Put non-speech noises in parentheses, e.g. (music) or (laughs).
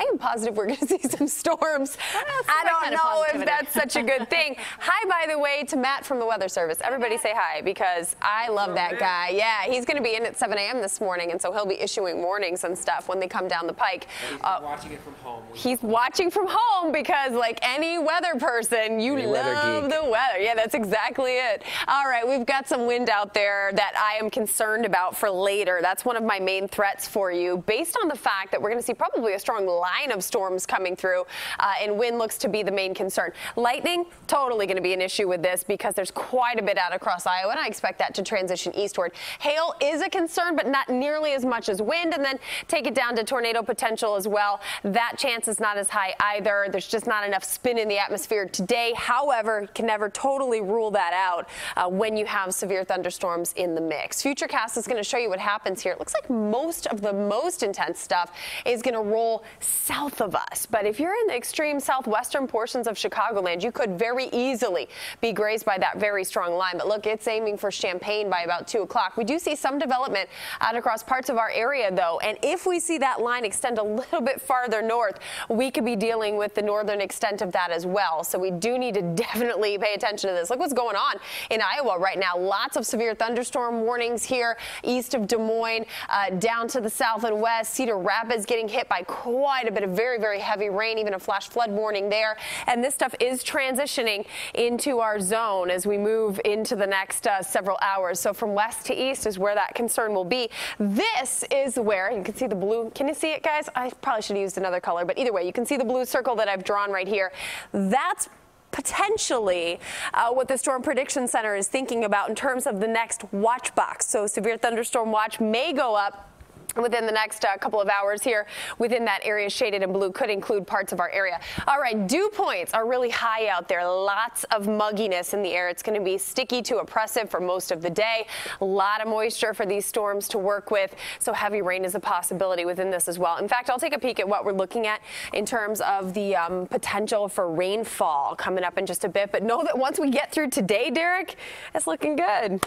I am positive we're going (laughs) to see some storms. I don't know if that's such a good thing. (laughs) hi, by the way, to Matt from the Weather Service. Everybody say hi because I love that guy. Yeah, he's going to be in at 7 a.m. this morning, and so he'll be issuing warnings and stuff when they come down the pike. He's Uh, watching it from home. He's watching from home because, like any weather person, you Any weather love geek. the weather. Yeah, that's exactly it. All right, we've got some wind out there that I am concerned about for later. That's one of my main threats for you, based on the fact that we're going to see probably a strong line of storms coming through, uh, and wind looks to be the main concern. Lightning, totally going to be an issue with this because there's quite a bit out across Iowa, and I expect that to transition eastward. Hail is a concern, but not nearly as much as wind, and then take it down to tornado potential as well. That chance is not as high either. There's just not enough spin in the atmosphere today. However, can never totally rule that out uh, when you have severe thunderstorms in the mix. Futurecast is going to show you what happens here. It looks like most of the most intense stuff is going to roll south of us. But if you're in the extreme southwestern portions of Chicagoland, you could very easily be grazed by that very strong line. But look, it's aiming for Champaign by about 2 o'clock. We do see some development out across parts of our area, though. And if we see that line extend a little bit farther north, we could be dealing with the northern extent of that as well. So we do need to (laughs) definitely pay attention to this. Look what's going on in Iowa right now. Lots of severe thunderstorm warnings here east of Des Moines, uh, down to the south and west. Cedar Rapids getting hit by quite a bit of very, very heavy rain, even a flash flood warning there. And this stuff is transitioning into our zone as we move into the next uh, several hours. So from west to east is where that concern will be. This is where you can see the blue. Can you see it, guys? I probably should have used another color, but either way, you can see the blue circle that I've drawn right here. That's potentially uh, what the Storm Prediction Center is thinking about in terms of the next watch box. So severe thunderstorm watch may go up within the next uh, couple of hours here within that area shaded in blue could include parts of our area. All right, dew points are really high out there. Lots of mugginess in the air. It's going to be sticky to oppressive for most of the day. A lot of moisture for these storms to work with. So heavy rain is a possibility within this as well. In fact, I'll take a peek at what we're looking at in terms of the um, potential for rainfall coming up in just a bit. But know that once we get through today, Derek, it's looking good.